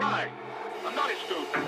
Right. I'm not a student.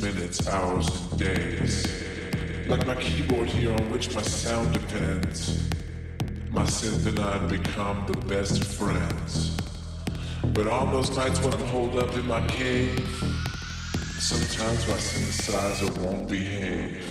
Minutes, hours, and days. Like my keyboard here on which my sound depends. My synth and I become the best friends. But on those nights when I'm holed up in my cave, sometimes my synthesizer won't behave.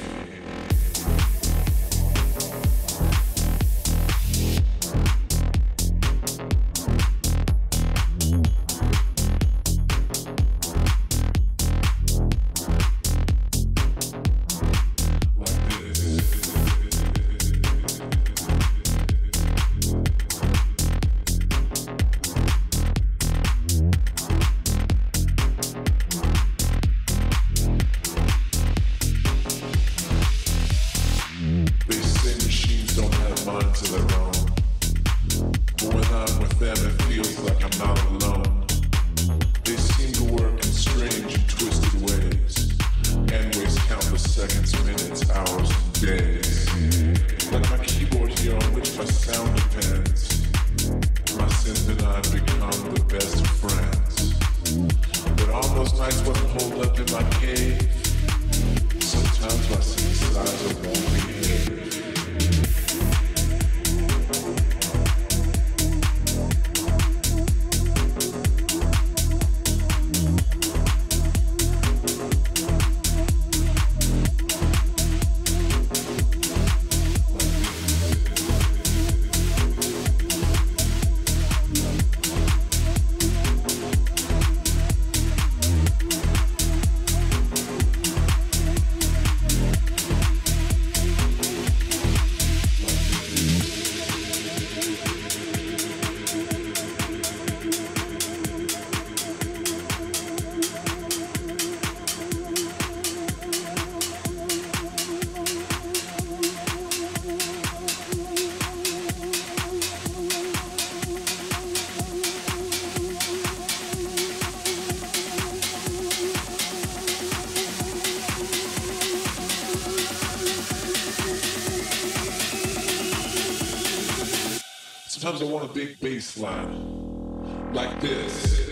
Sometimes I want a big bass line like this.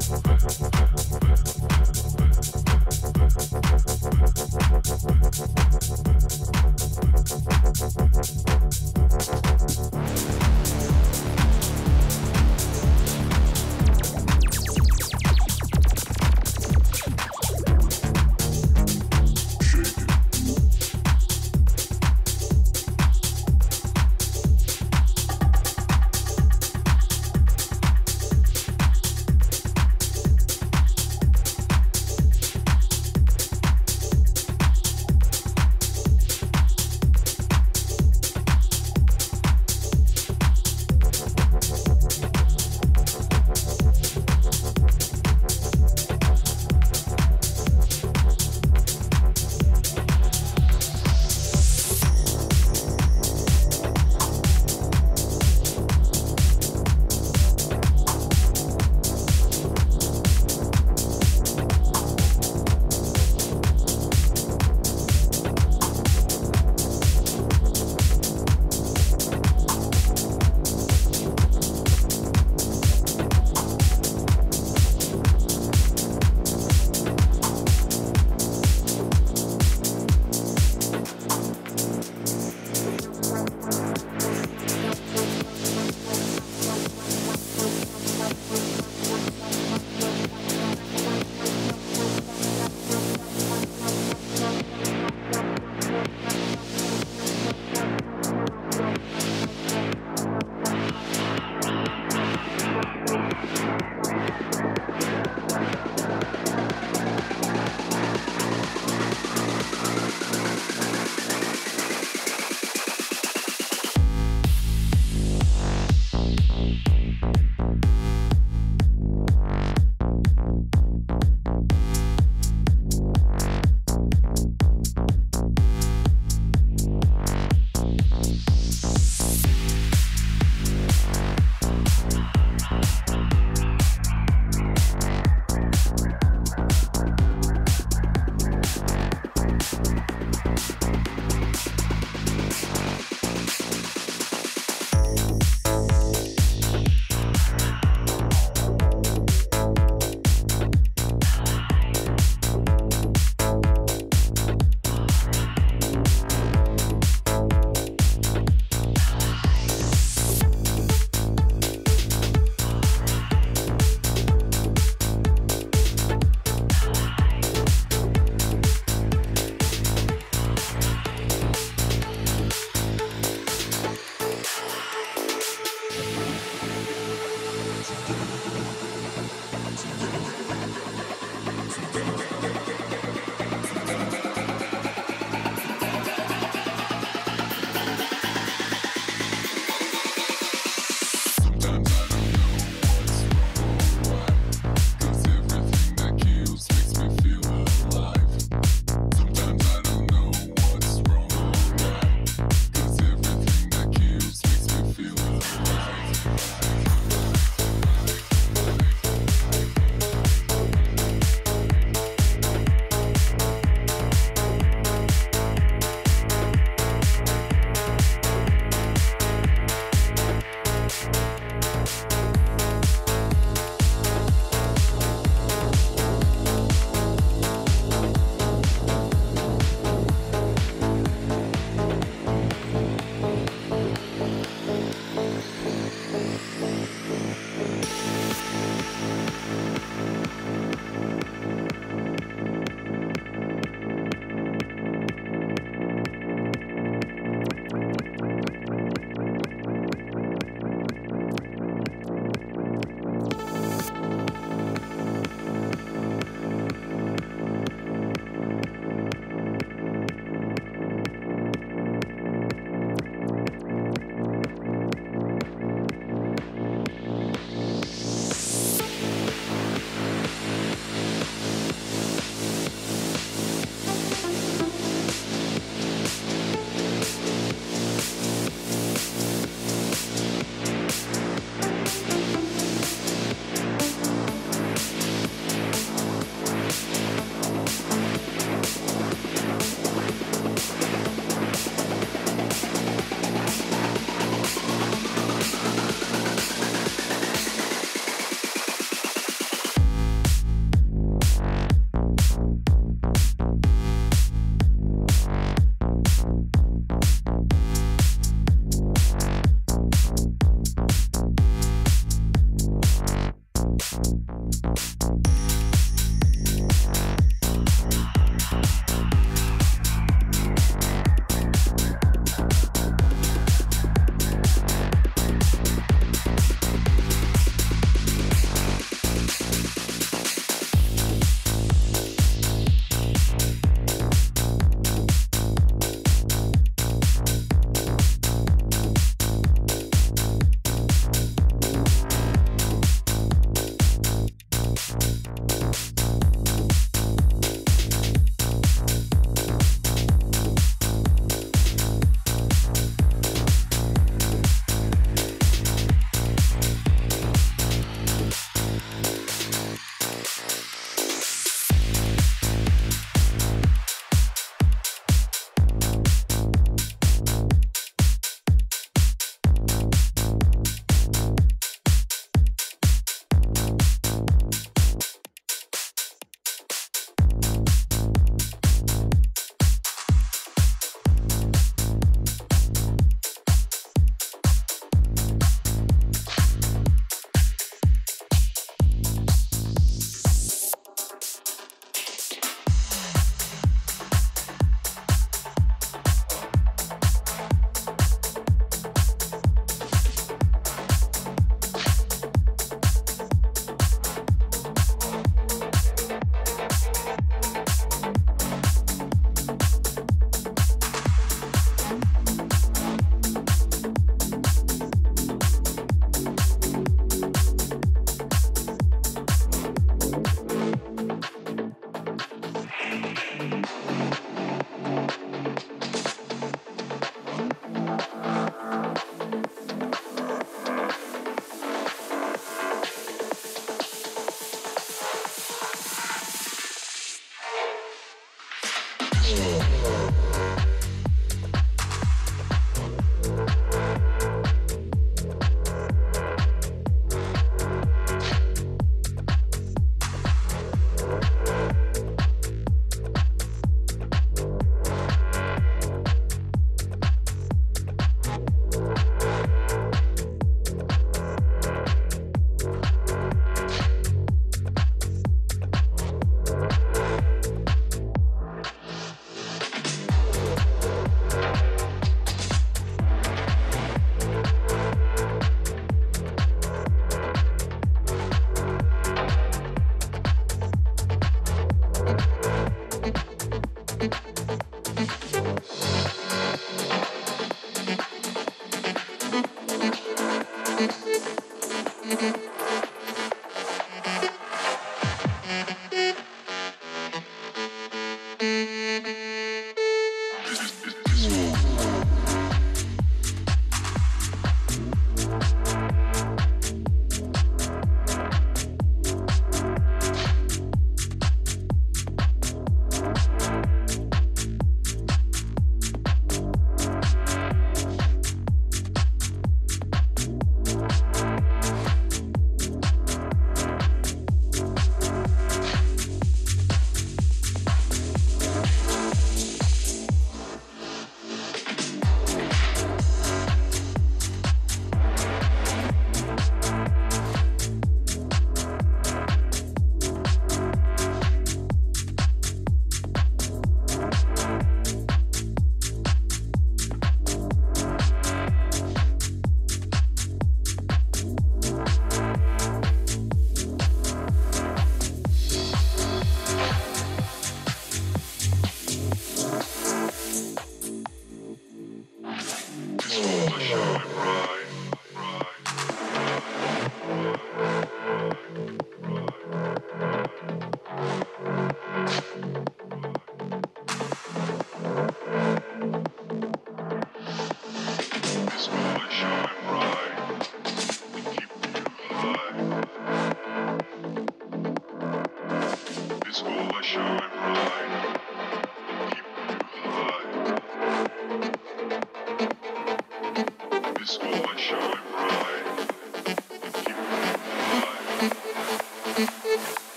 Ha ha ha ha.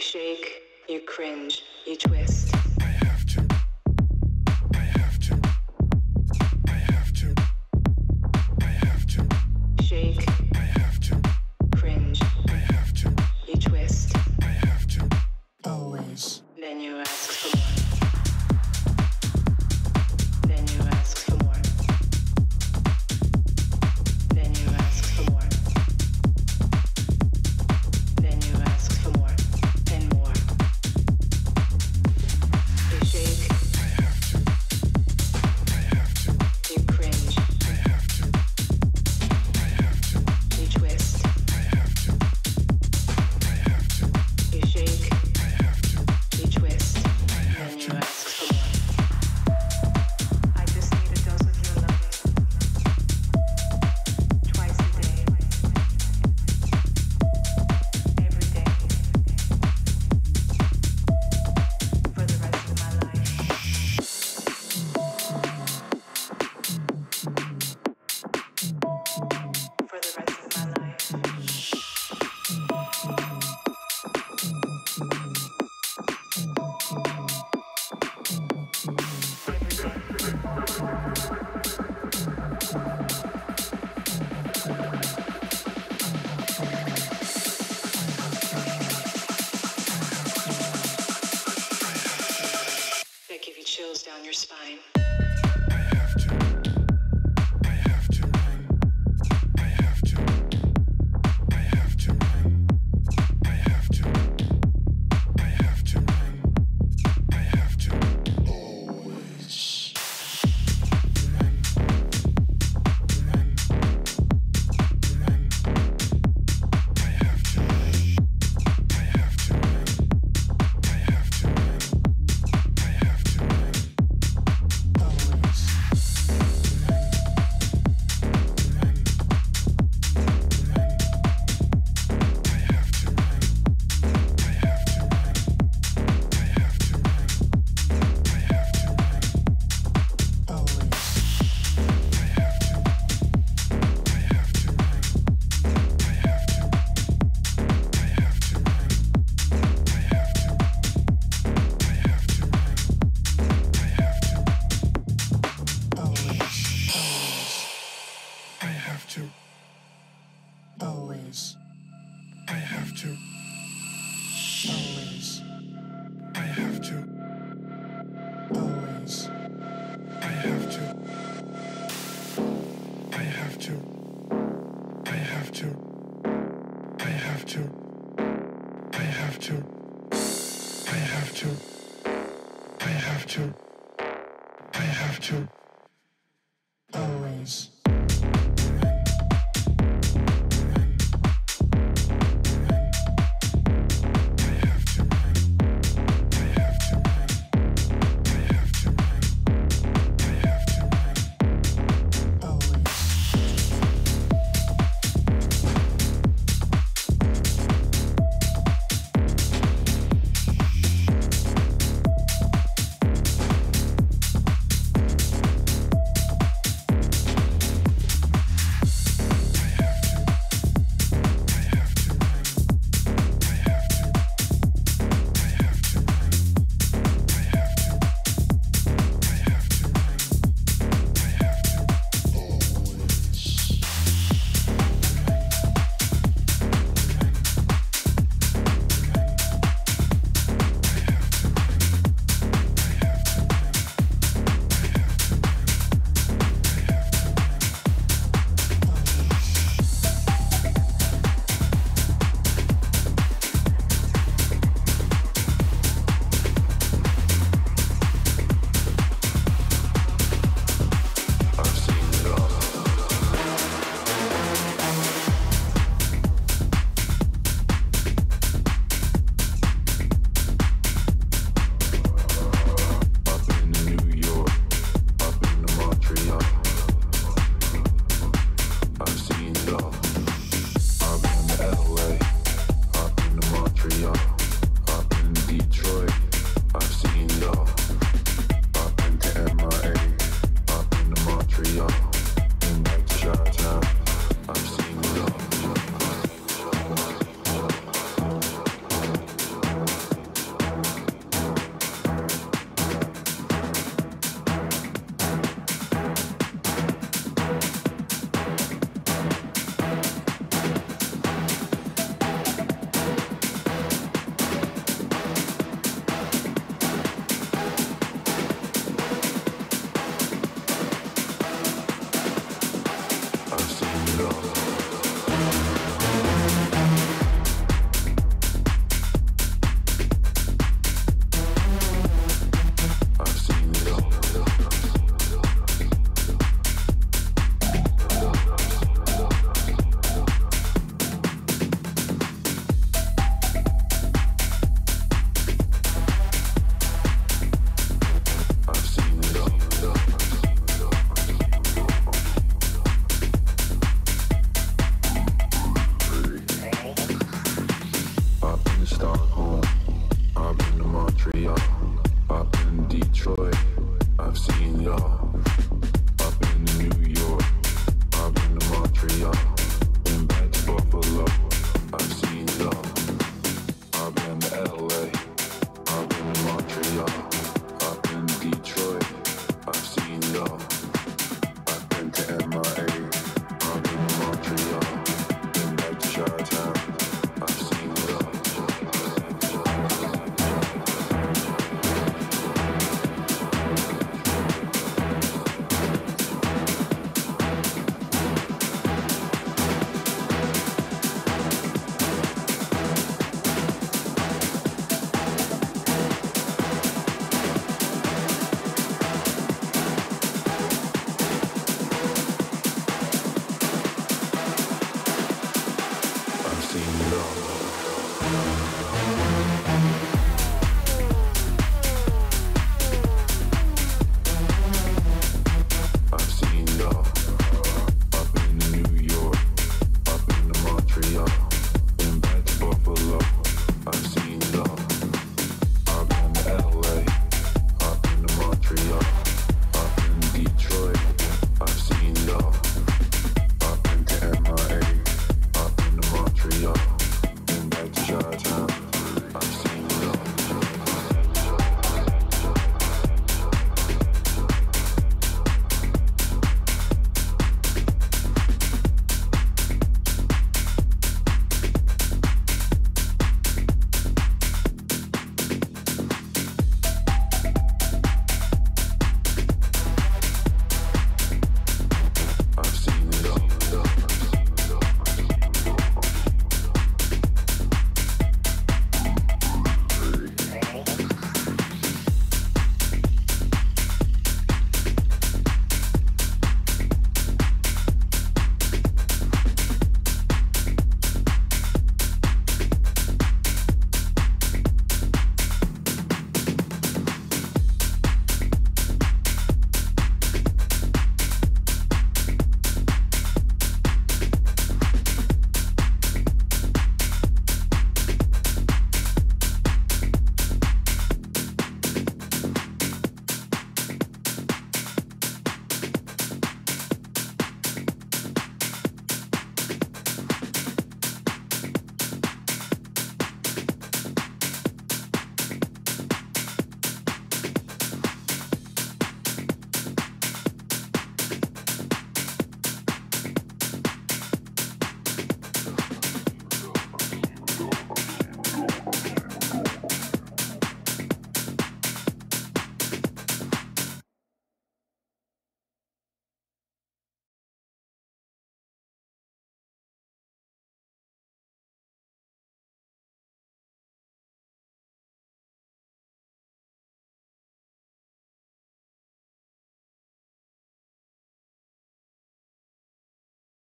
shake, you cringe, you twist.